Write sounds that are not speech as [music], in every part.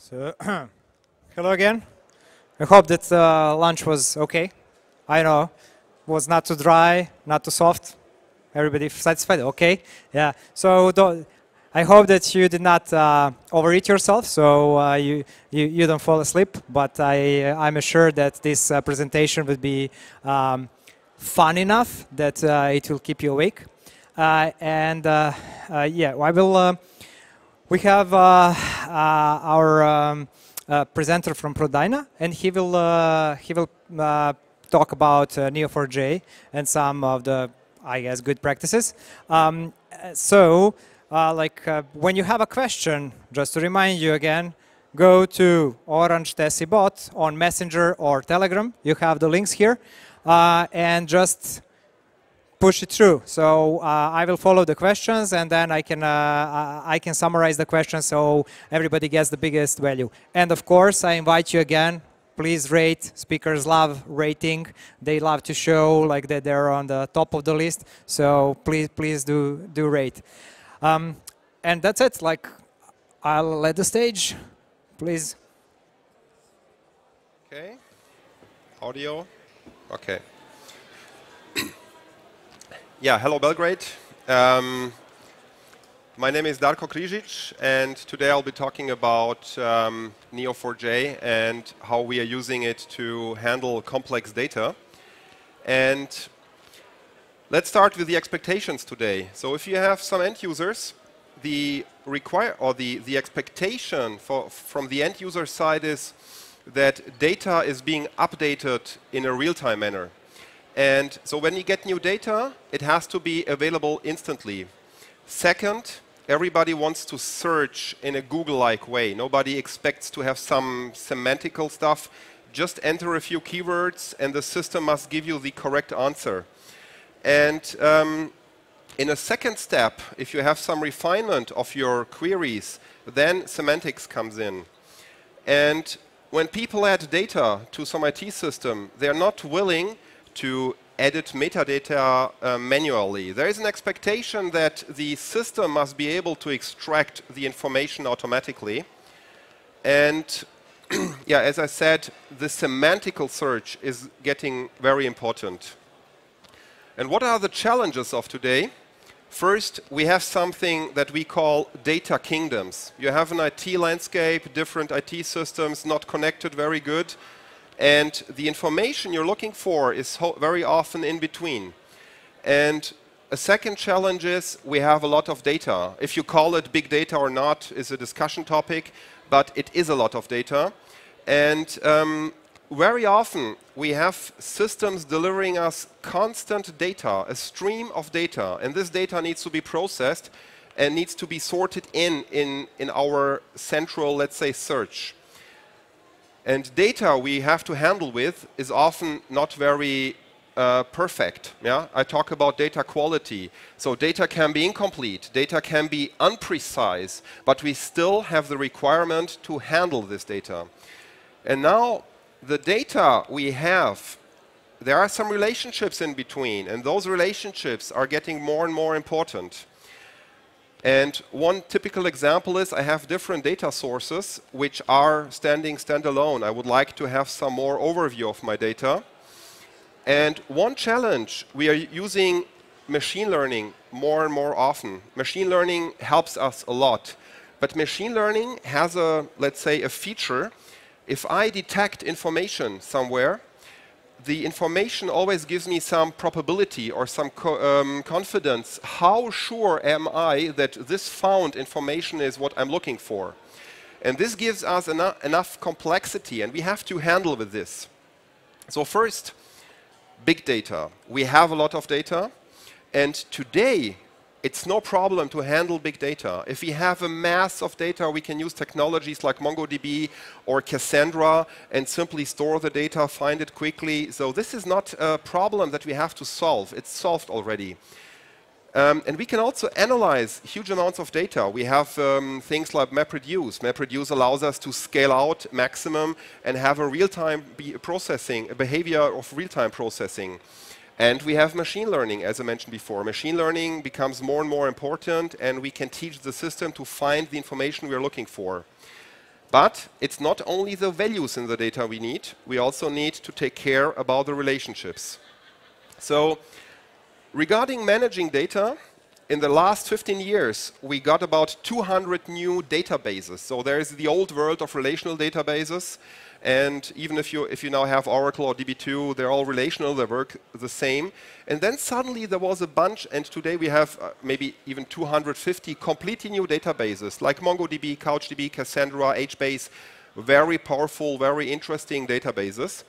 So, [clears throat] hello again. I hope that uh, lunch was okay. I know, was not too dry, not too soft. Everybody satisfied? Okay. Yeah. So I hope that you did not uh, overeat yourself, so uh, you, you you don't fall asleep. But I I'm assured that this uh, presentation will be um, fun enough that uh, it will keep you awake. Uh, and uh, yeah, I will. we have our um, presenter from Prodyna, and he will he will talk about Neo4j and some of the I guess good practices. Um, so uh, like uh, when you have a question, just to remind you again, go to Orange Tessie bot on Messenger or Telegram. You have the links here, uh, and just push it through. So uh, I will follow the questions, and then I can uh, I can summarize the questions so everybody gets the biggest value. And of course, I invite you again. Please rate. Speakers love rating. They love to show like that they're on the top of the list. So please, please do do rate. Um, and that's it. Like, I'll let the stage, please. Okay. Audio. Okay. Yeah. Hello, Belgrade. Um, my name is Darko Križić, and today I'll be talking about um, Neo4j and how we are using it to handle complex data. And Let's start with the expectations today. So if you have some end users, the require or the, the expectation for, from the end user side is that data is being updated in a real-time manner. And so when you get new data, it has to be available instantly. Second, everybody wants to search in a Google-like way. Nobody expects to have some semantical stuff. Just enter a few keywords and the system must give you the correct answer. And um, in a second step, if you have some refinement of your queries, then semantics comes in. And when people add data to some IT system, they're not willing to edit metadata uh, manually. There is an expectation that the system must be able to extract the information automatically. And [clears throat] yeah, as I said, the semantical search is getting very important. And what are the challenges of today? First, we have something that we call data kingdoms. You have an IT landscape, different IT systems not connected very good, and the information you're looking for is very often in between. And a second challenge is we have a lot of data. If you call it big data or not is a discussion topic, but it is a lot of data. And um, very often we have systems delivering us constant data, a stream of data, and this data needs to be processed and needs to be sorted in, in, in our central, let's say, search. And data we have to handle with is often not very uh, perfect. Yeah? I talk about data quality. So data can be incomplete, data can be unprecise, but we still have the requirement to handle this data. And now the data we have, there are some relationships in between, and those relationships are getting more and more important. And one typical example is I have different data sources which are standing standalone. I would like to have some more overview of my data. And one challenge, we are using machine learning more and more often. Machine learning helps us a lot. But machine learning has a, let's say, a feature if I detect information somewhere, the information always gives me some probability or some co um, confidence. How sure am I that this found information is what I'm looking for? And this gives us eno enough complexity, and we have to handle with this. So first, big data. We have a lot of data, and today it's no problem to handle big data. If we have a mass of data, we can use technologies like MongoDB or Cassandra and simply store the data, find it quickly. So this is not a problem that we have to solve. It's solved already. Um, and we can also analyze huge amounts of data. We have um, things like MapReduce. MapReduce allows us to scale out maximum and have a real-time processing, a behavior of real-time processing. And we have machine learning, as I mentioned before. Machine learning becomes more and more important, and we can teach the system to find the information we're looking for. But it's not only the values in the data we need, we also need to take care about the relationships. So regarding managing data, in the last 15 years, we got about 200 new databases. So there's the old world of relational databases, and even if you, if you now have Oracle or DB2, they're all relational, they work the same. And then suddenly there was a bunch, and today we have uh, maybe even 250 completely new databases, like MongoDB, CouchDB, Cassandra, HBase, very powerful, very interesting databases.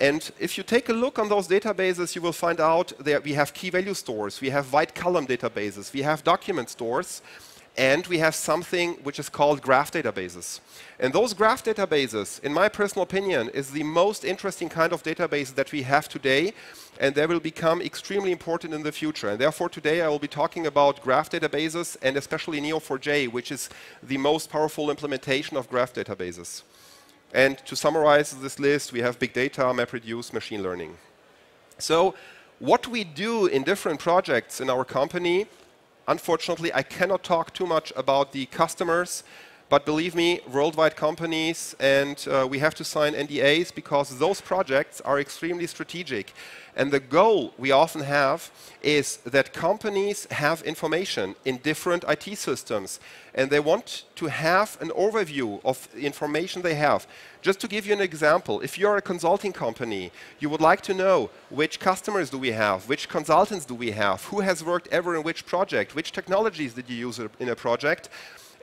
And if you take a look on those databases, you will find out that we have key value stores, we have wide column databases, we have document stores, and we have something which is called graph databases. And those graph databases, in my personal opinion, is the most interesting kind of database that we have today, and they will become extremely important in the future. And therefore, today I will be talking about graph databases, and especially Neo4j, which is the most powerful implementation of graph databases. And to summarize this list, we have big data, MapReduce, machine learning. So what we do in different projects in our company Unfortunately, I cannot talk too much about the customers, but believe me, worldwide companies, and uh, we have to sign NDAs because those projects are extremely strategic. And the goal we often have is that companies have information in different IT systems, and they want to have an overview of the information they have. Just to give you an example, if you're a consulting company, you would like to know which customers do we have, which consultants do we have, who has worked ever in which project, which technologies did you use in a project.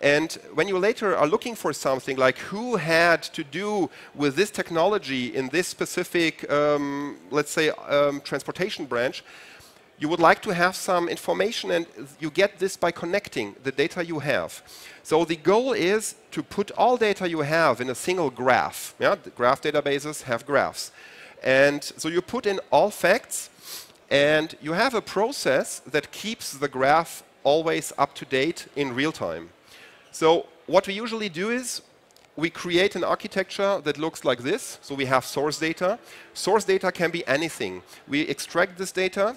And when you later are looking for something like who had to do with this technology in this specific, um, let's say, um, transportation branch, you would like to have some information and you get this by connecting the data you have. So the goal is to put all data you have in a single graph. Yeah? The graph databases have graphs. And so you put in all facts and you have a process that keeps the graph always up to date in real time. So what we usually do is we create an architecture that looks like this. So we have source data. Source data can be anything. We extract this data.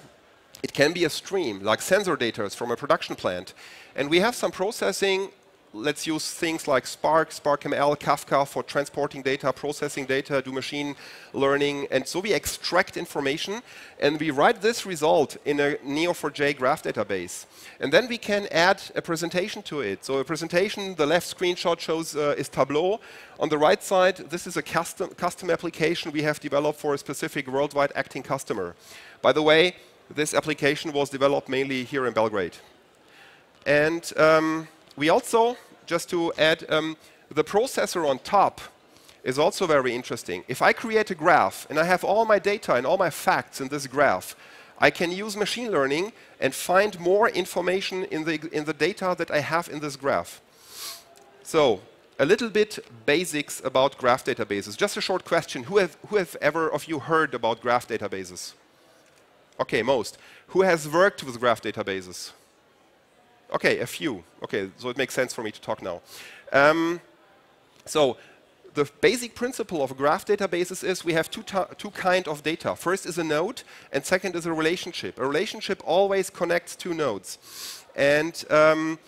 It can be a stream, like sensor data from a production plant. And we have some processing let's use things like Spark, SparkML, Kafka for transporting data, processing data, do machine learning. And so we extract information and we write this result in a Neo4j graph database. And then we can add a presentation to it. So a presentation, the left screenshot shows uh, is Tableau. On the right side, this is a custom, custom application we have developed for a specific worldwide acting customer. By the way, this application was developed mainly here in Belgrade. And um, we also, just to add, um, the processor on top is also very interesting. If I create a graph and I have all my data and all my facts in this graph, I can use machine learning and find more information in the, in the data that I have in this graph. So a little bit basics about graph databases. Just a short question. Who have, who have ever of you heard about graph databases? Okay, most. Who has worked with graph databases? Okay, a few. Okay, so it makes sense for me to talk now. Um, so the basic principle of graph databases is we have two, two kind of data. First is a node, and second is a relationship. A relationship always connects two nodes. And um,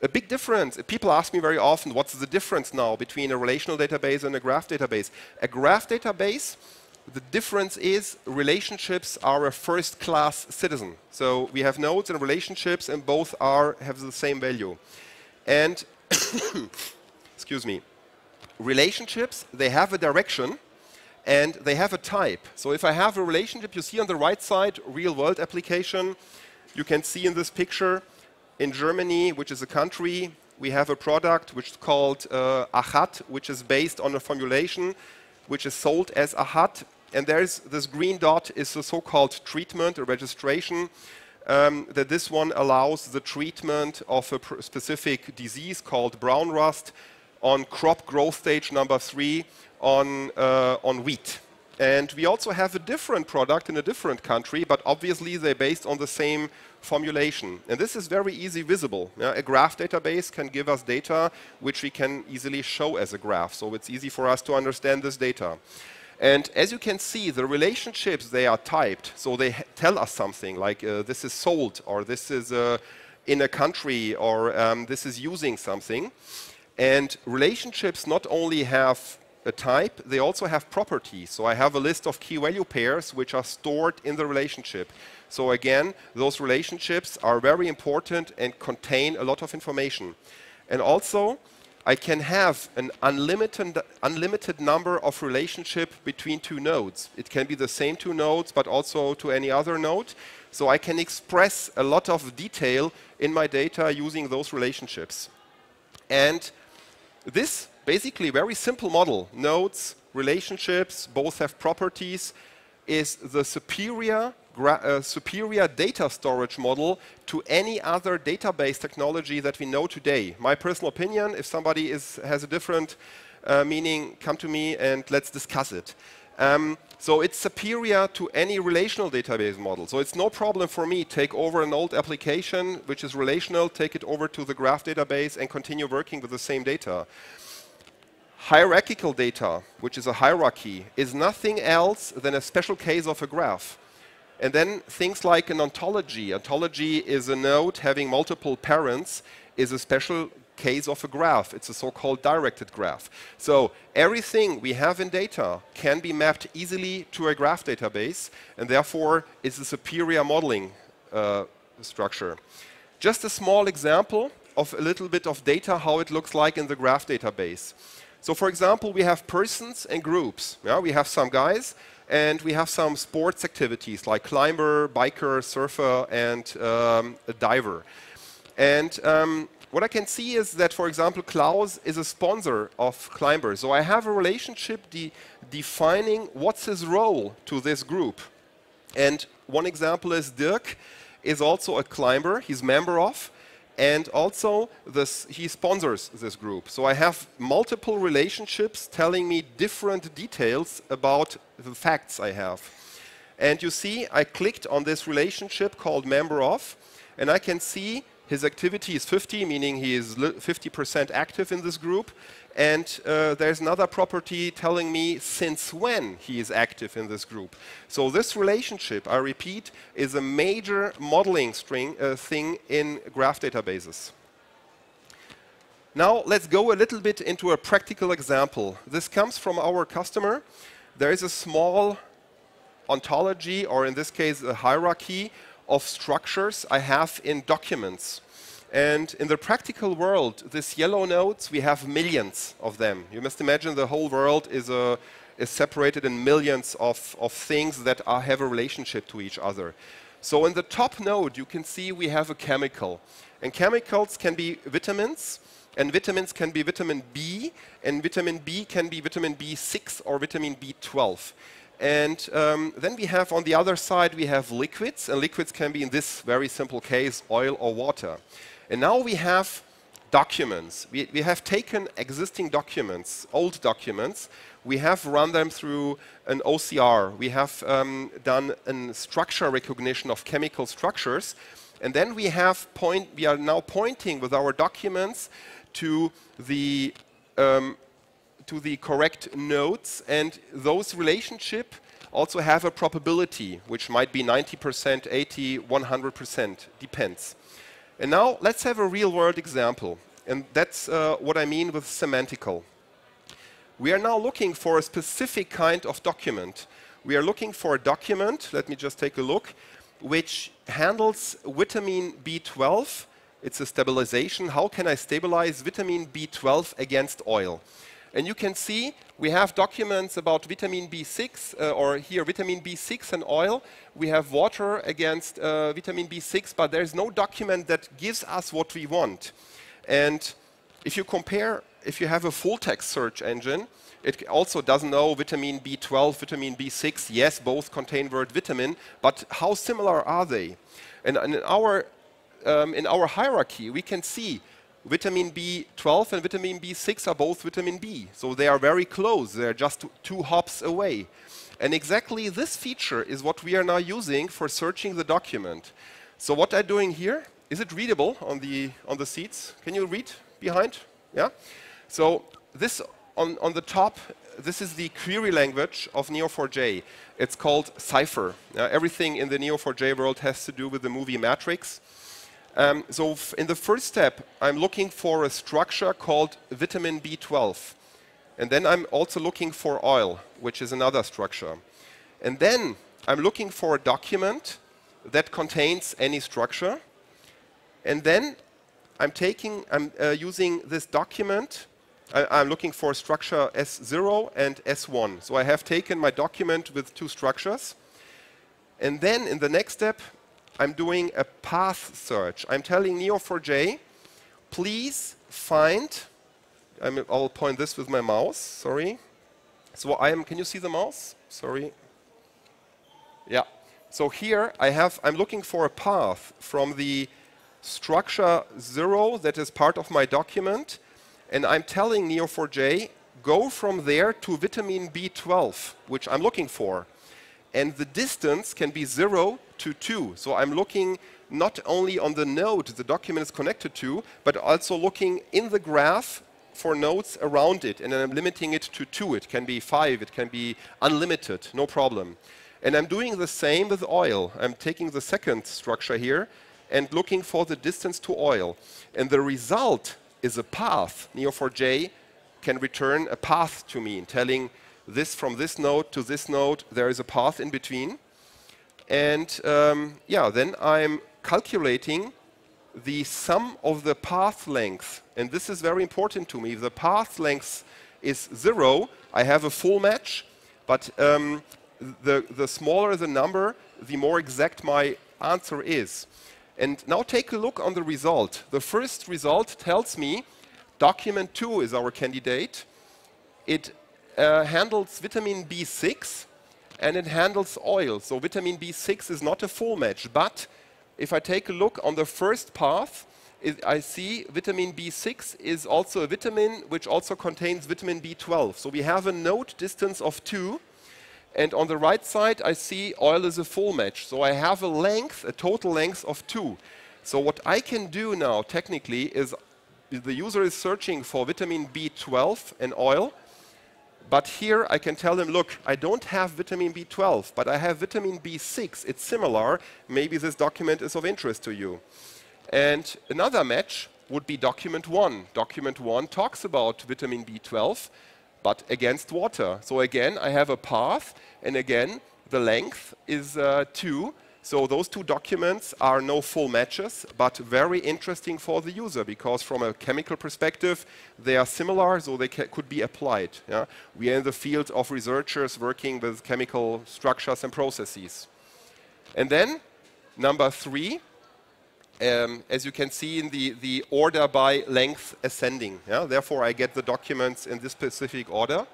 a big difference, people ask me very often, what's the difference now between a relational database and a graph database? A graph database the difference is relationships are a first-class citizen. So we have nodes and relationships, and both are have the same value. And [coughs] excuse me, relationships they have a direction and they have a type. So if I have a relationship, you see on the right side, real-world application. You can see in this picture, in Germany, which is a country, we have a product which is called uh, Achat, which is based on a formulation which is sold as Achat. And there's this green dot is the so-called treatment or registration um, that this one allows the treatment of a specific disease called brown rust on crop growth stage number three on, uh, on wheat. And we also have a different product in a different country, but obviously they're based on the same formulation. And this is very easy visible. Yeah, a graph database can give us data which we can easily show as a graph. So it's easy for us to understand this data. And as you can see, the relationships, they are typed. So they tell us something like uh, this is sold or this is uh, in a country or um, this is using something. And relationships not only have a type, they also have properties. So I have a list of key value pairs which are stored in the relationship. So again, those relationships are very important and contain a lot of information. And also, I can have an unlimited, unlimited number of relationship between two nodes. It can be the same two nodes, but also to any other node. So I can express a lot of detail in my data using those relationships. And this basically very simple model, nodes, relationships, both have properties, is the superior uh, superior data storage model to any other database technology that we know today. My personal opinion, if somebody is, has a different uh, meaning, come to me and let's discuss it. Um, so it's superior to any relational database model. So it's no problem for me take over an old application which is relational, take it over to the graph database and continue working with the same data. Hierarchical data, which is a hierarchy, is nothing else than a special case of a graph. And then things like an ontology. Ontology is a node having multiple parents, is a special case of a graph. It's a so-called directed graph. So everything we have in data can be mapped easily to a graph database, and therefore is a superior modeling uh, structure. Just a small example of a little bit of data, how it looks like in the graph database. So for example, we have persons and groups. Yeah? We have some guys and we have some sports activities like climber, biker, surfer, and um, a diver. And um, what I can see is that, for example, Klaus is a sponsor of Climber. So I have a relationship de defining what's his role to this group. And one example is Dirk is also a climber, he's member of, and also this, he sponsors this group. So I have multiple relationships telling me different details about the facts I have. And you see, I clicked on this relationship called member of, and I can see his activity is 50, meaning he is 50% active in this group. And uh, there's another property telling me since when he is active in this group. So this relationship, I repeat, is a major modeling string, uh, thing in graph databases. Now let's go a little bit into a practical example. This comes from our customer. There is a small ontology, or in this case, a hierarchy of structures I have in documents. And in the practical world, these yellow nodes, we have millions of them. You must imagine the whole world is, a, is separated in millions of, of things that are, have a relationship to each other. So in the top node, you can see we have a chemical. And chemicals can be vitamins, and vitamins can be vitamin B, and vitamin B can be vitamin B6 or vitamin B12. And um, then we have on the other side, we have liquids, and liquids can be, in this very simple case, oil or water. And now we have documents. We, we have taken existing documents, old documents, we have run them through an OCR. We have um, done a structure recognition of chemical structures. And then we have point, we are now pointing with our documents to the, um, to the correct nodes. And those relationship also have a probability, which might be 90%, 80, 100%, depends. And now let's have a real-world example. And that's uh, what I mean with semantical. We are now looking for a specific kind of document. We are looking for a document, let me just take a look, which handles vitamin B12. It's a stabilization. How can I stabilize vitamin B12 against oil? And you can see we have documents about vitamin B6, uh, or here vitamin B6 and oil. We have water against uh, vitamin B6, but there's no document that gives us what we want. And if you compare, if you have a full text search engine, it also doesn't know vitamin B12, vitamin B6. Yes, both contain word vitamin, but how similar are they? And, in, our, um, in our hierarchy, we can see vitamin B12 and vitamin B6 are both vitamin B. So they are very close. They're just two hops away. And exactly this feature is what we are now using for searching the document. So what I'm doing here, is it readable on the, on the seats? Can you read behind? Yeah? So this on, on the top, this is the query language of Neo4j. It's called Cypher. Uh, everything in the Neo4j world has to do with the movie Matrix. Um, so in the first step, I'm looking for a structure called vitamin B12. And then I'm also looking for oil, which is another structure. And then I'm looking for a document that contains any structure. And then I'm taking, I'm uh, using this document. I, am looking for structure S0 and S1. So I have taken my document with two structures. And then in the next step, I'm doing a path search. I'm telling Neo4j, please find, i will point this with my mouse, sorry. So I am, can you see the mouse? Sorry. Yeah. So here I have, I'm looking for a path from the structure 0 that is part of my document, and I'm telling Neo4j, go from there to vitamin B12, which I'm looking for. And the distance can be 0 to 2. So I'm looking not only on the node the document is connected to, but also looking in the graph for nodes around it, and then I'm limiting it to 2. It can be 5, it can be unlimited, no problem. And I'm doing the same with oil. I'm taking the second structure here and looking for the distance to oil. And the result is a path. Neo4j can return a path to me, telling this from this node to this node, there is a path in between. And um, yeah, then I'm calculating the sum of the path length. And this is very important to me. If the path length is zero, I have a full match. But um, the, the smaller the number, the more exact my answer is. And now take a look on the result. The first result tells me document 2 is our candidate. It uh, handles vitamin B6 and it handles oil. So vitamin B6 is not a full match. But if I take a look on the first path, I see vitamin B6 is also a vitamin which also contains vitamin B12. So we have a node distance of 2. And on the right side, I see oil is a full match. So I have a length, a total length of 2. So what I can do now, technically, is the user is searching for vitamin B12 and oil. But here I can tell them, look, I don't have vitamin B12, but I have vitamin B6. It's similar. Maybe this document is of interest to you. And another match would be document 1. Document 1 talks about vitamin B12, but against water. So again, I have a path, and again, the length is uh, 2. So those two documents are no full matches, but very interesting for the user because from a chemical perspective, they are similar, so they could be applied. Yeah? We are in the field of researchers working with chemical structures and processes. And then, number three, um, as you can see in the, the order by length ascending. Yeah? Therefore, I get the documents in this specific order.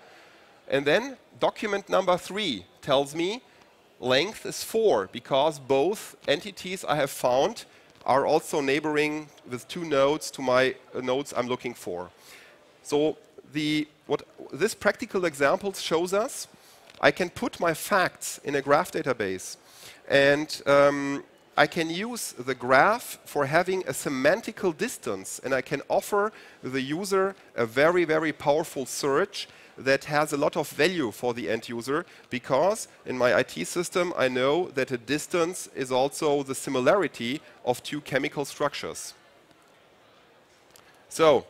And then document number three tells me length is 4 because both entities I have found are also neighboring with two nodes to my uh, nodes I'm looking for. So the, what this practical example shows us, I can put my facts in a graph database and um, I can use the graph for having a semantical distance and I can offer the user a very, very powerful search that has a lot of value for the end user because in my IT system I know that a distance is also the similarity of two chemical structures. So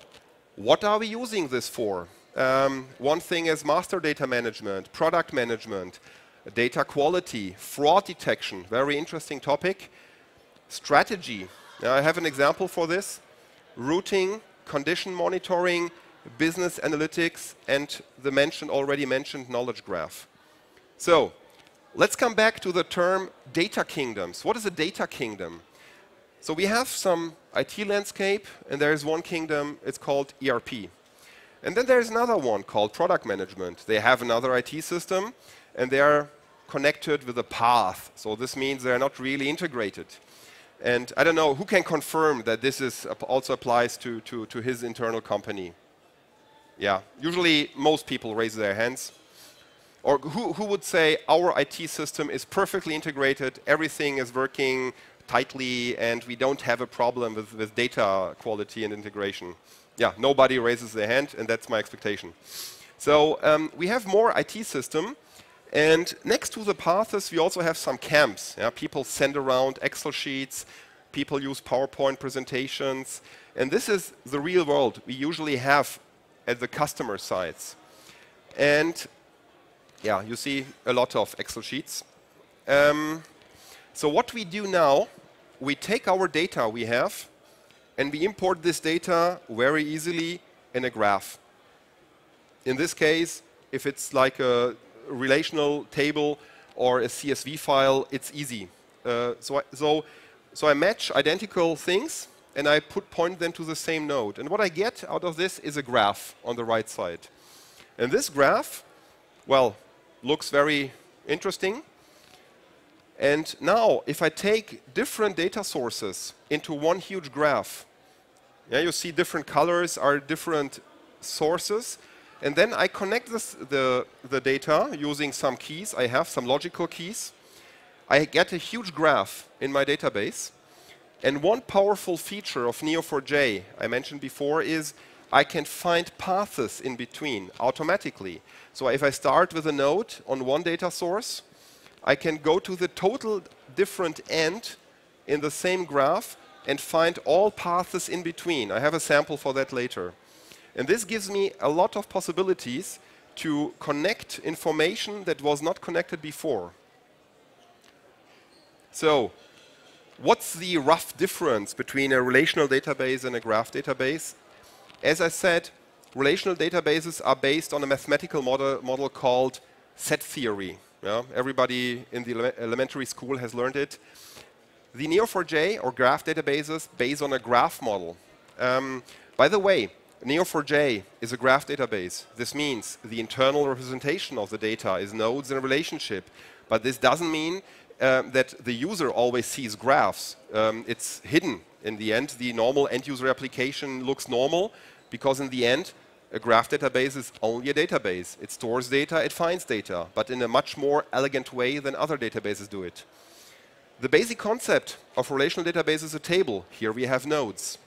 what are we using this for? Um, one thing is master data management, product management, data quality, fraud detection, very interesting topic. Strategy, now I have an example for this. Routing, condition monitoring, business analytics, and the mentioned, already mentioned knowledge graph. So let's come back to the term data kingdoms. What is a data kingdom? So we have some IT landscape, and there is one kingdom, it's called ERP. And then there's another one called product management. They have another IT system, and they are connected with a path. So this means they're not really integrated. And I don't know, who can confirm that this is, also applies to, to, to his internal company? Yeah, usually most people raise their hands. Or who, who would say our IT system is perfectly integrated, everything is working tightly, and we don't have a problem with, with data quality and integration? Yeah, nobody raises their hand, and that's my expectation. So um, we have more IT system, and next to the paths, we also have some camps. Yeah? People send around Excel sheets, People use PowerPoint presentations. And this is the real world we usually have at the customer sites. And yeah, you see a lot of Excel sheets. Um, so what we do now, we take our data we have, and we import this data very easily in a graph. In this case, if it's like a relational table or a CSV file, it's easy. Uh, so, I, so, so I match identical things, and I put point them to the same node. And what I get out of this is a graph on the right side. And this graph, well, looks very interesting. And now, if I take different data sources into one huge graph, yeah, you see different colors are different sources. And then I connect this, the, the data using some keys. I have some logical keys. I get a huge graph in my database. And one powerful feature of Neo4j I mentioned before is I can find paths in between automatically. So if I start with a node on one data source, I can go to the total different end in the same graph and find all paths in between. I have a sample for that later. And this gives me a lot of possibilities to connect information that was not connected before. So what's the rough difference between a relational database and a graph database? As I said, relational databases are based on a mathematical model, model called set theory. Yeah? Everybody in the ele elementary school has learned it. The Neo4j or graph databases based on a graph model. Um, by the way, Neo4j is a graph database. This means the internal representation of the data is nodes in a relationship. But this doesn't mean um, that the user always sees graphs. Um, it's hidden. In the end, the normal end-user application looks normal because in the end, a graph database is only a database. It stores data, it finds data, but in a much more elegant way than other databases do it. The basic concept of relational database is a table. Here we have nodes.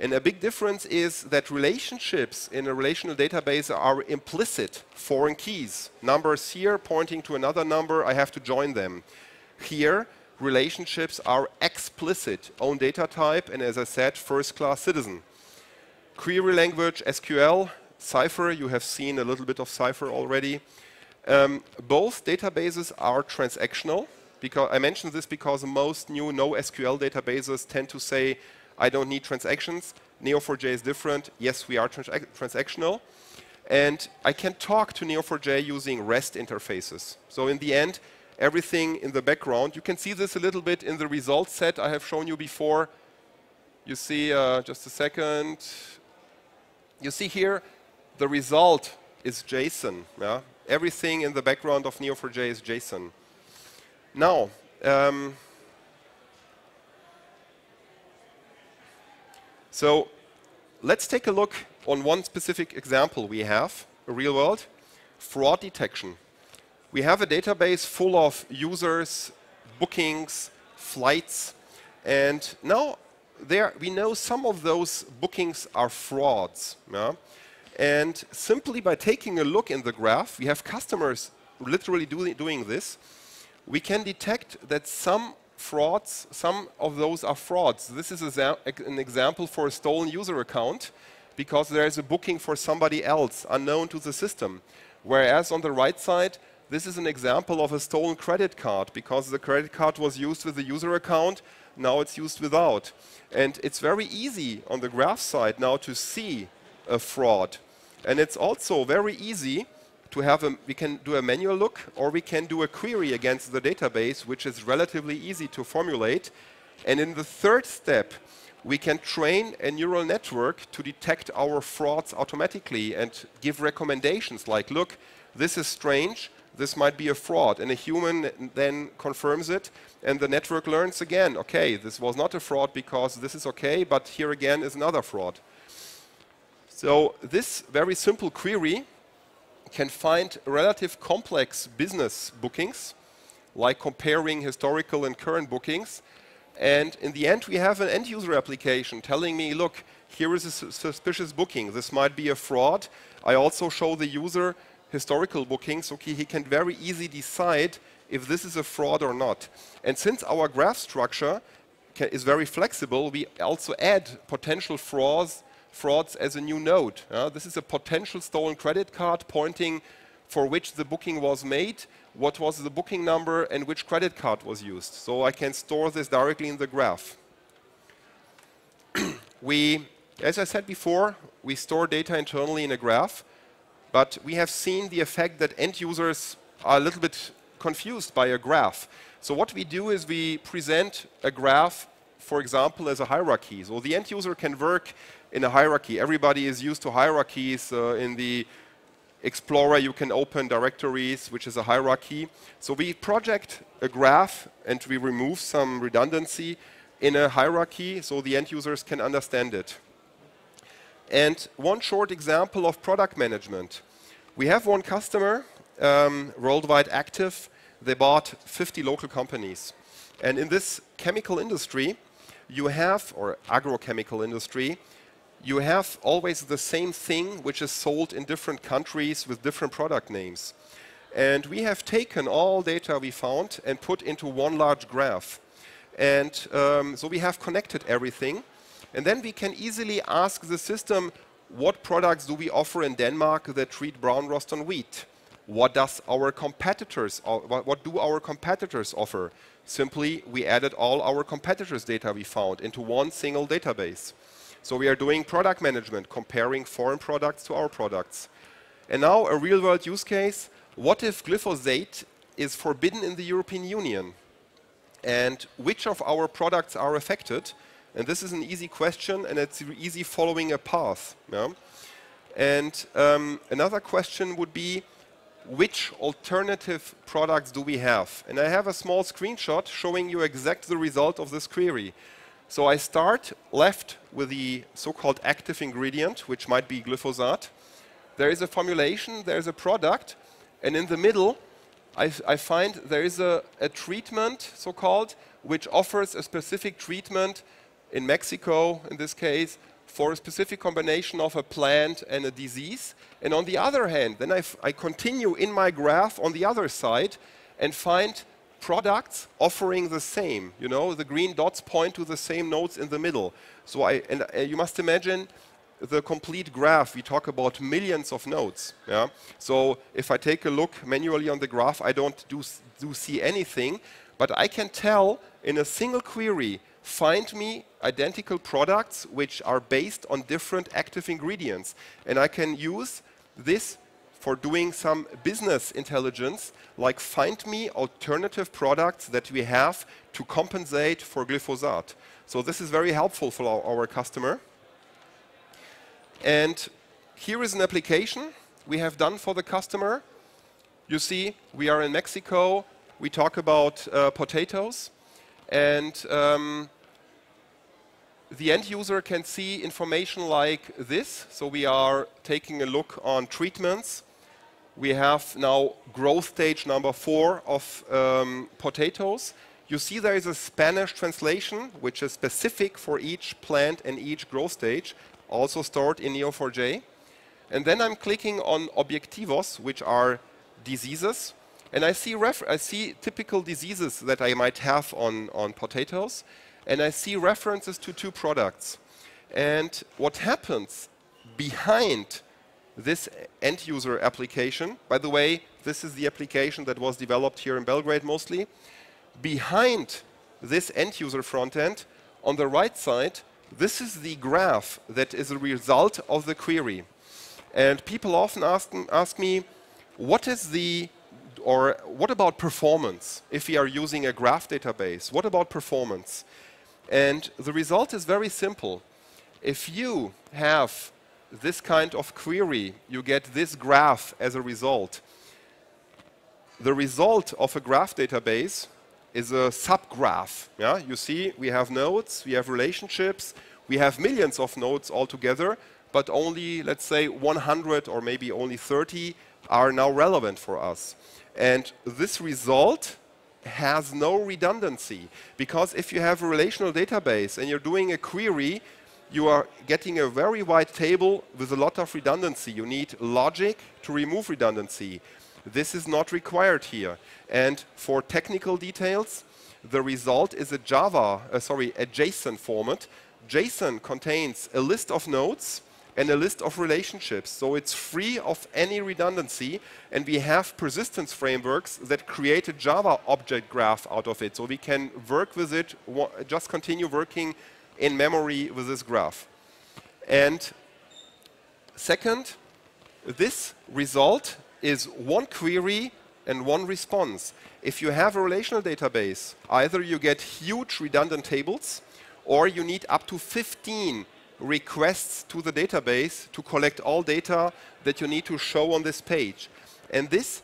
And a big difference is that relationships in a relational database are implicit foreign keys. Numbers here pointing to another number, I have to join them. Here, relationships are explicit, own data type, and as I said, first-class citizen. Query language, SQL, Cypher, you have seen a little bit of Cypher already. Um, both databases are transactional. Because I mention this because most new NoSQL databases tend to say, I don't need transactions. Neo4j is different. Yes, we are trans transactional. And I can talk to Neo4j using REST interfaces. So in the end, everything in the background, you can see this a little bit in the results set I have shown you before. You see, uh, just a second. You see here, the result is JSON. Yeah? Everything in the background of Neo4j is JSON. Now, um, So let's take a look on one specific example we have, a real world, fraud detection. We have a database full of users, bookings, flights, and now there we know some of those bookings are frauds. Yeah? And simply by taking a look in the graph, we have customers literally do, doing this, we can detect that some frauds, some of those are frauds. This is an example for a stolen user account because there is a booking for somebody else unknown to the system. Whereas on the right side, this is an example of a stolen credit card because the credit card was used with the user account, now it's used without. And it's very easy on the graph side now to see a fraud. And it's also very easy to have a, we can do a manual look or we can do a query against the database, which is relatively easy to formulate. And in the third step, we can train a neural network to detect our frauds automatically and give recommendations like, look, this is strange, this might be a fraud. And a human then confirms it, and the network learns again, okay, this was not a fraud because this is okay, but here again is another fraud. So this very simple query can find relative complex business bookings, like comparing historical and current bookings. And in the end, we have an end user application telling me, look, here is a suspicious booking. This might be a fraud. I also show the user historical bookings, so he can very easily decide if this is a fraud or not. And since our graph structure is very flexible, we also add potential frauds, frauds as a new node. Uh, this is a potential stolen credit card pointing for which the booking was made, what was the booking number, and which credit card was used. So I can store this directly in the graph. [clears throat] we, as I said before, we store data internally in a graph, but we have seen the effect that end users are a little bit confused by a graph. So what we do is we present a graph, for example, as a hierarchy. So the end user can work in a hierarchy. Everybody is used to hierarchies uh, in the Explorer, you can open directories, which is a hierarchy. So we project a graph and we remove some redundancy in a hierarchy so the end users can understand it. And one short example of product management. We have one customer, um, worldwide active. They bought 50 local companies. And in this chemical industry, you have, or agrochemical industry, you have always the same thing which is sold in different countries with different product names. And we have taken all data we found and put into one large graph. And um, so we have connected everything. And then we can easily ask the system, what products do we offer in Denmark that treat brown rust on wheat? What does our competitors, what do our competitors offer? Simply, we added all our competitors' data we found into one single database. So we are doing product management, comparing foreign products to our products. And now a real-world use case, what if glyphosate is forbidden in the European Union? And which of our products are affected? And this is an easy question, and it's easy following a path. Yeah? And um, another question would be, which alternative products do we have? And I have a small screenshot showing you exactly the result of this query. So I start left with the so-called active ingredient, which might be glyphosate. There is a formulation, there is a product, and in the middle, I, I find there is a, a treatment, so-called, which offers a specific treatment in Mexico, in this case, for a specific combination of a plant and a disease. And on the other hand, then I, continue in my graph on the other side and find products offering the same. You know, the green dots point to the same nodes in the middle. So I, and uh, you must imagine the complete graph, we talk about millions of nodes. Yeah? So if I take a look manually on the graph, I don't do, do see anything, but I can tell in a single query, find me identical products which are based on different active ingredients. And I can use this for doing some business intelligence, like find me alternative products that we have to compensate for glyphosate. So this is very helpful for our, our customer. And here is an application we have done for the customer. You see, we are in Mexico. We talk about uh, potatoes. And um, the end user can see information like this. So we are taking a look on treatments we have now growth stage number four of um, potatoes. You see there is a Spanish translation, which is specific for each plant and each growth stage, also stored in Neo4j. And then I'm clicking on objetivos, which are diseases. And I see, I see typical diseases that I might have on, on potatoes. And I see references to two products. And what happens behind this end user application, by the way, this is the application that was developed here in Belgrade mostly. Behind this end user front end, on the right side, this is the graph that is a result of the query. And people often ask, ask me, what is the, or what about performance if we are using a graph database? What about performance? And the result is very simple. If you have this kind of query, you get this graph as a result. The result of a graph database is a subgraph. Yeah? You see, we have nodes, we have relationships, we have millions of nodes altogether, but only, let's say, 100 or maybe only 30 are now relevant for us. And this result has no redundancy because if you have a relational database and you're doing a query, you are getting a very wide table with a lot of redundancy. You need logic to remove redundancy. This is not required here. And for technical details, the result is a Java, uh, sorry, a JSON format. JSON contains a list of nodes and a list of relationships. So it's free of any redundancy, and we have persistence frameworks that create a Java object graph out of it. So we can work with it, just continue working in memory with this graph. And second, this result is one query and one response. If you have a relational database, either you get huge redundant tables, or you need up to 15 requests to the database to collect all data that you need to show on this page. And this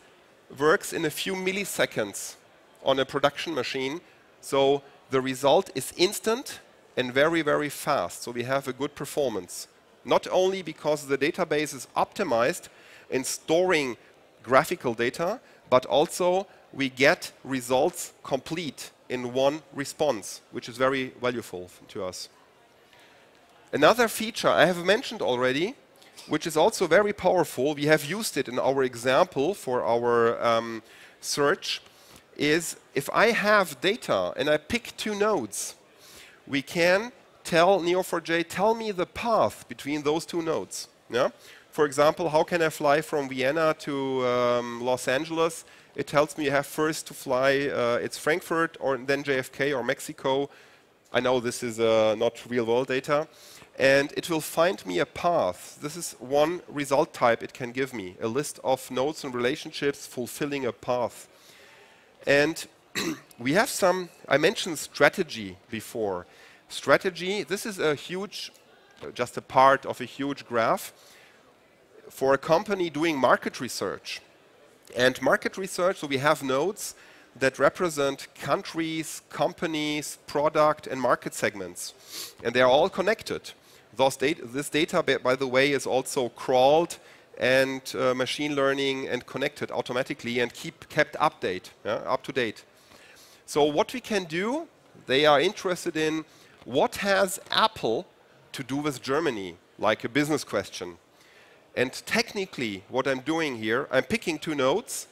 works in a few milliseconds on a production machine. So the result is instant and very, very fast. So we have a good performance. Not only because the database is optimized in storing graphical data, but also we get results complete in one response, which is very valuable to us. Another feature I have mentioned already, which is also very powerful, we have used it in our example for our um, search, is if I have data and I pick two nodes, we can tell Neo4j, tell me the path between those two nodes. Yeah? For example, how can I fly from Vienna to um, Los Angeles? It tells me you have first to fly, uh, it's Frankfurt or then JFK or Mexico. I know this is uh, not real world data and it will find me a path. This is one result type it can give me, a list of nodes and relationships fulfilling a path. And [clears throat] we have some, I mentioned strategy before. Strategy, this is a huge, just a part of a huge graph for a company doing market research. And market research, so we have nodes that represent countries, companies, product, and market segments. And they are all connected data, this data, by the way, is also crawled and uh, machine learning and connected automatically and keep kept update, yeah, up to date. So what we can do, they are interested in what has Apple to do with Germany, like a business question. And technically, what I'm doing here, I'm picking two nodes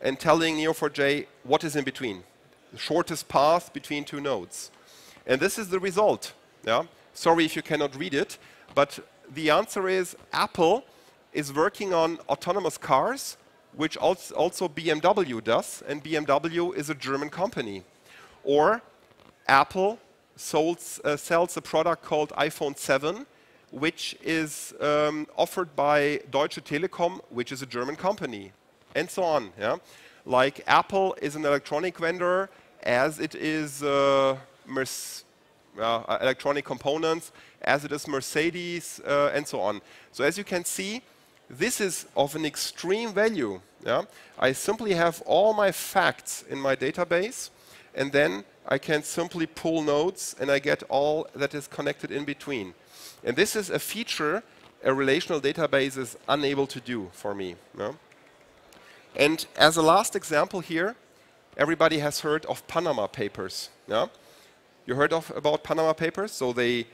and telling Neo4j what is in between, the shortest path between two nodes. And this is the result. Yeah? Sorry if you cannot read it, but the answer is Apple is working on autonomous cars, which also BMW does, and BMW is a German company. Or Apple solds, uh, sells a product called iPhone 7, which is um, offered by Deutsche Telekom, which is a German company, and so on. Yeah? Like Apple is an electronic vendor, as it is uh, Mercedes uh, electronic components, as it is Mercedes, uh, and so on. So as you can see, this is of an extreme value. Yeah? I simply have all my facts in my database, and then I can simply pull nodes, and I get all that is connected in between. And this is a feature a relational database is unable to do for me. Yeah? And as a last example here, everybody has heard of Panama Papers. Yeah? You heard of about Panama Papers? So they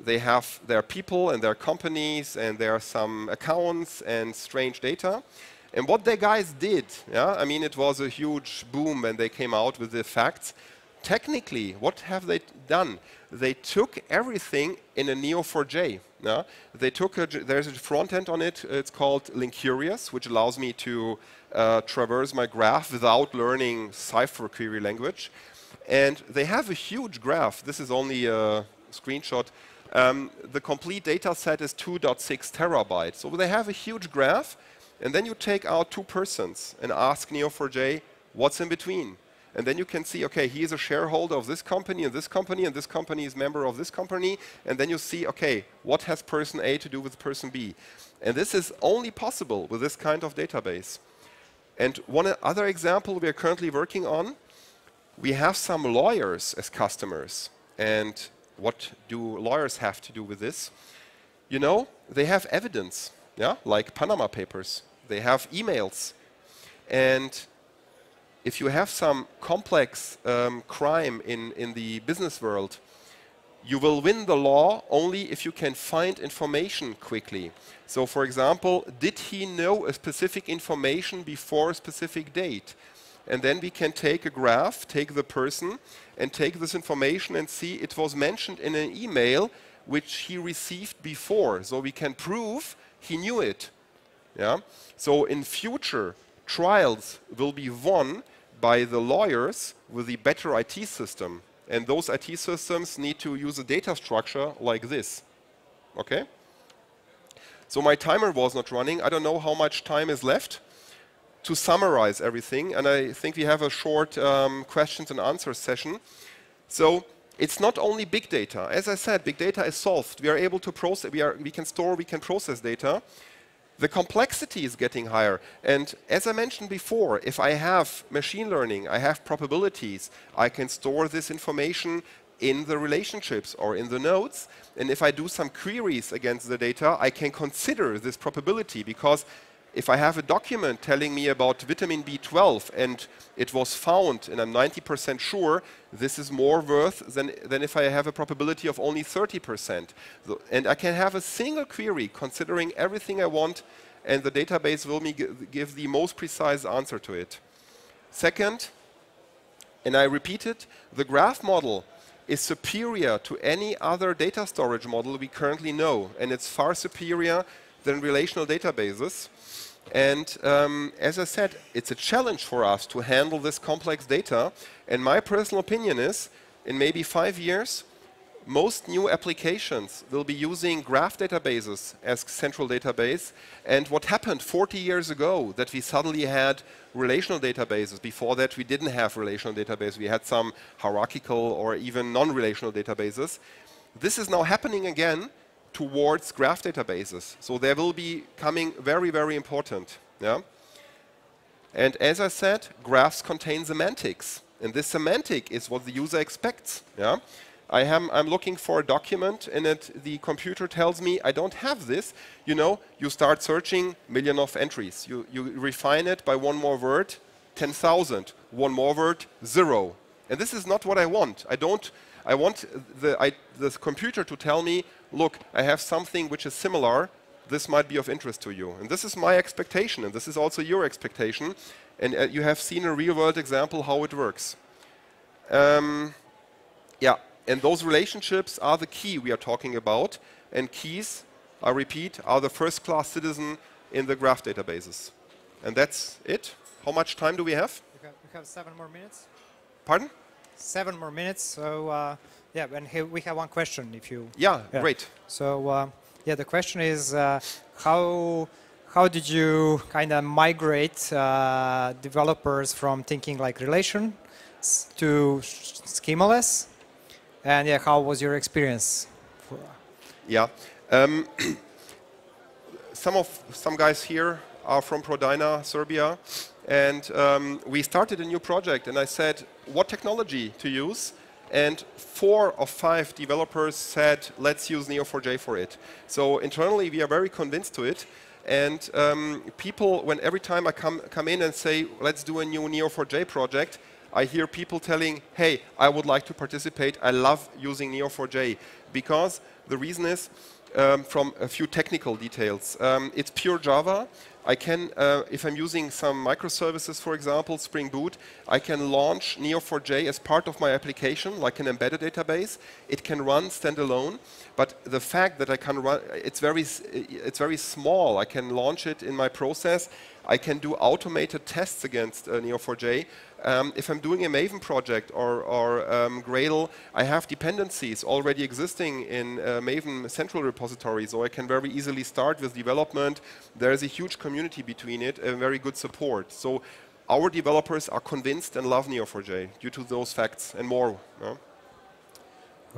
they have their people and their companies and there are some accounts and strange data. And what the guys did, yeah, I mean, it was a huge boom when they came out with the facts. Technically, what have they done? They took everything in a Neo4j. Yeah? They took a, there's a front end on it. It's called Linkurious, which allows me to uh, traverse my graph without learning Cypher query language. And they have a huge graph. This is only a screenshot. Um, the complete data set is 2.6 terabytes. So they have a huge graph. And then you take out two persons and ask Neo4j, what's in between? And then you can see, okay, he is a shareholder of this company and this company, and this company is member of this company. And then you see, okay, what has person A to do with person B? And this is only possible with this kind of database. And one other example we are currently working on we have some lawyers as customers. And what do lawyers have to do with this? You know, they have evidence, yeah, like Panama Papers. They have emails. And if you have some complex um, crime in, in the business world, you will win the law only if you can find information quickly. So for example, did he know a specific information before a specific date? And then we can take a graph, take the person, and take this information and see it was mentioned in an email which he received before. So we can prove he knew it. Yeah? So in future, trials will be won by the lawyers with the better IT system. And those IT systems need to use a data structure like this. Okay? So my timer was not running. I don't know how much time is left to summarize everything. And I think we have a short um, questions and answers session. So it's not only big data. As I said, big data is solved. We are able to process, we, are, we can store, we can process data. The complexity is getting higher. And as I mentioned before, if I have machine learning, I have probabilities, I can store this information in the relationships or in the nodes. And if I do some queries against the data, I can consider this probability because if I have a document telling me about vitamin B12 and it was found and I'm 90% sure, this is more worth than, than if I have a probability of only 30%. And I can have a single query considering everything I want and the database will me give the most precise answer to it. Second, and I repeat it, the graph model is superior to any other data storage model we currently know, and it's far superior than relational databases. And um, as I said, it's a challenge for us to handle this complex data. And my personal opinion is, in maybe five years, most new applications will be using graph databases as central database. And what happened 40 years ago that we suddenly had relational databases. Before that, we didn't have relational databases. We had some hierarchical or even non-relational databases. This is now happening again towards graph databases. So they will be coming very, very important. Yeah? And as I said, graphs contain semantics. And this semantic is what the user expects. Yeah? I am, I'm looking for a document and it, the computer tells me I don't have this. You know, you start searching million of entries. You, you refine it by one more word, 10,000. One more word, zero. And this is not what I want. I don't, I want the, I, the computer to tell me look, I have something which is similar, this might be of interest to you. And this is my expectation, and this is also your expectation. And uh, you have seen a real-world example how it works. Um, yeah, and those relationships are the key we are talking about. And keys, I repeat, are the first-class citizen in the graph databases. And that's it. How much time do we have? We have, we have seven more minutes. Pardon? Seven more minutes. So uh, yeah, and we have one question. If you yeah, yeah. great. So uh, yeah, the question is uh, how how did you kind of migrate uh, developers from thinking like relation to schemaless, and yeah, how was your experience? yeah, um, [clears throat] some of some guys here are from Prodyna, Serbia, and um, we started a new project. And I said, what technology to use? And four of five developers said, let's use Neo4j for it. So internally, we are very convinced to it. And um, people, when every time I come, come in and say, let's do a new Neo4j project, I hear people telling, hey, I would like to participate. I love using Neo4j. Because the reason is, um, from a few technical details. Um, it's pure Java. I can, uh, if I'm using some microservices, for example, Spring Boot, I can launch Neo4j as part of my application, like an embedded database. It can run standalone, but the fact that I can run, it's very, it's very small. I can launch it in my process. I can do automated tests against uh, Neo4j. Um, if I'm doing a Maven project or, or um, Gradle, I have dependencies already existing in uh, Maven central repository, so I can very easily start with development. There is a huge community between it and very good support. So our developers are convinced and love Neo4j due to those facts and more. No?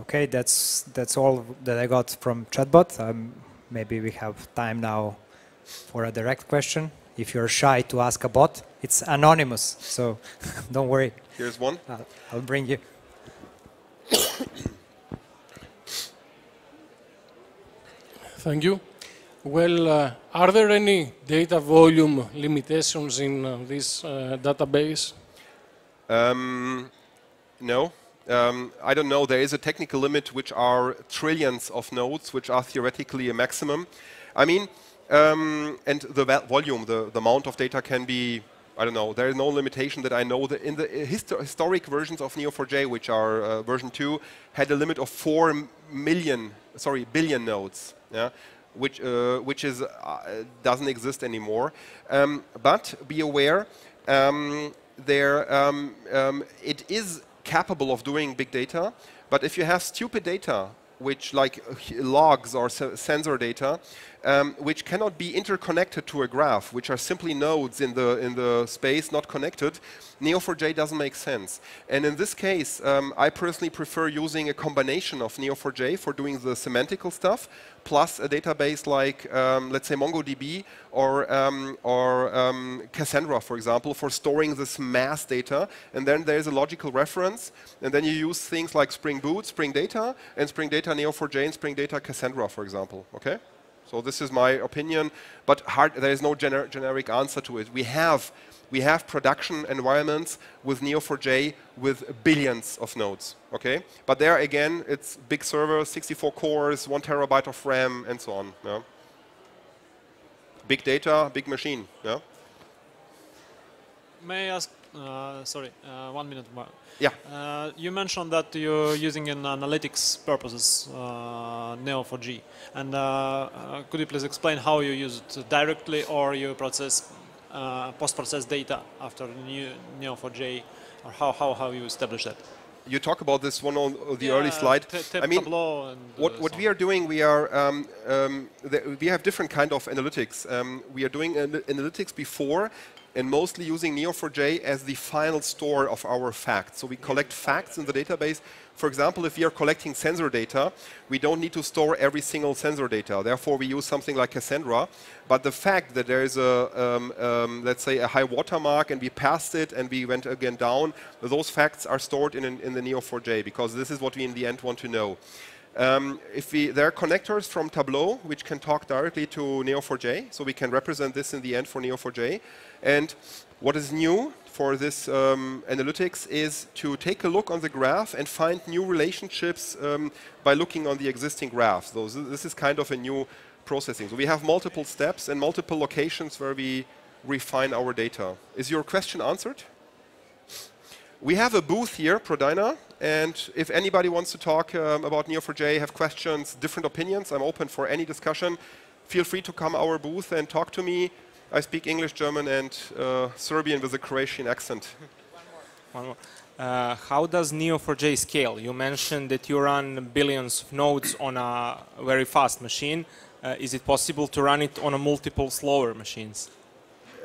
Okay, that's that's all that I got from chatbot. Um, maybe we have time now for a direct question. If you're shy to ask a bot, it's anonymous, so [laughs] don't worry. Here's one. I'll, I'll bring you. Thank you. Well, uh, are there any data volume limitations in uh, this uh, database? Um, no. Um, I don't know. There is a technical limit, which are trillions of nodes, which are theoretically a maximum. I mean, um, and the volume, the, the amount of data can be I don't know, there is no limitation that I know in the histo historic versions of Neo4j, which are uh, version 2, had a limit of 4 million, sorry, billion nodes, yeah, which, uh, which is, uh, doesn't exist anymore. Um, but be aware, um, there, um, um, it is capable of doing big data, but if you have stupid data, which like logs or sensor data, um, which cannot be interconnected to a graph, which are simply nodes in the, in the space not connected, Neo4j doesn't make sense. And in this case, um, I personally prefer using a combination of Neo4j for doing the semantical stuff, plus a database like, um, let's say, MongoDB or, um, or um, Cassandra, for example, for storing this mass data. And then there's a logical reference. And then you use things like Spring Boot, Spring Data, and Spring Data Neo4j, and Spring Data Cassandra, for example. Okay? So this is my opinion, but hard, there is no gener generic answer to it. We have, we have production environments with Neo4j with billions of nodes, okay? But there again, it's big server, 64 cores, one terabyte of RAM, and so on. Yeah? Big data, big machine. Yeah? May I ask, uh, sorry, uh, one minute more. Yeah. Uh, you mentioned that you're using in analytics purposes uh, Neo4j. And uh, uh, could you please explain how you use it directly or you process post-process data after Neo4j or how, how, how you establish that? you talk about this one on the yeah, early slide. I mean, what, what we are doing, we are um, um, we have different kind of analytics. Um, we are doing an analytics before, and mostly using Neo4j as the final store of our facts. So we collect facts in the database. For example, if we are collecting sensor data, we don't need to store every single sensor data. Therefore, we use something like Cassandra. But the fact that there is a, um, um, let's say, a high watermark and we passed it and we went again down, those facts are stored in, in the Neo4j because this is what we in the end want to know. Um, if we, there are connectors from Tableau which can talk directly to Neo4j, so we can represent this in the end for Neo4j. And what is new for this um, analytics is to take a look on the graph and find new relationships um, by looking on the existing graph. So this is kind of a new processing. So we have multiple steps and multiple locations where we refine our data. Is your question answered? We have a booth here, Prodyna, and if anybody wants to talk um, about Neo4j, have questions, different opinions, I'm open for any discussion. Feel free to come our booth and talk to me. I speak English, German, and uh, Serbian with a Croatian accent. [laughs] One more. Uh, how does Neo4j scale? You mentioned that you run billions of nodes on a very fast machine. Uh, is it possible to run it on a multiple slower machines?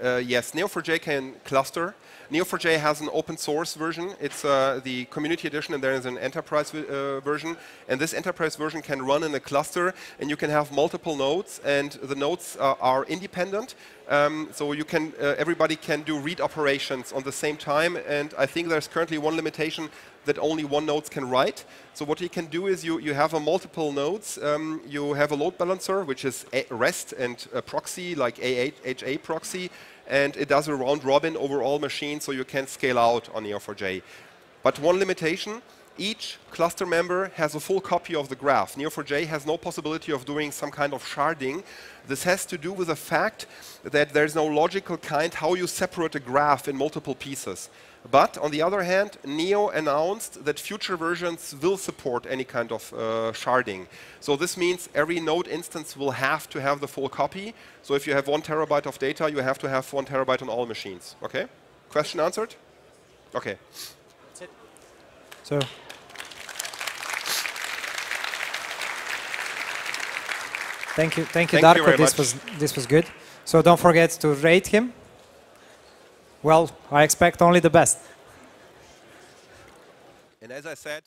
Uh, yes, Neo4j can cluster Neo4j has an open source version. It's uh, the community edition, and there is an enterprise uh, version. And this enterprise version can run in a cluster, and you can have multiple nodes, and the nodes uh, are independent. Um, so you can, uh, everybody can do read operations on the same time. And I think there's currently one limitation that only one node can write. So what you can do is you, you have a multiple nodes. Um, you have a load balancer, which is REST and a proxy, like HAProxy and it does a round robin over all machines, so you can scale out on Neo4j. But one limitation, each cluster member has a full copy of the graph. Neo4j has no possibility of doing some kind of sharding. This has to do with the fact that there's no logical kind how you separate a graph in multiple pieces. But on the other hand, Neo announced that future versions will support any kind of uh, sharding. So this means every node instance will have to have the full copy. So if you have one terabyte of data, you have to have one terabyte on all machines. Okay? Question answered? Okay. That's it. So. Thank you, thank you, thank Darko. You this much. was this was good. So don't forget to rate him well, I expect only the best. And as I said,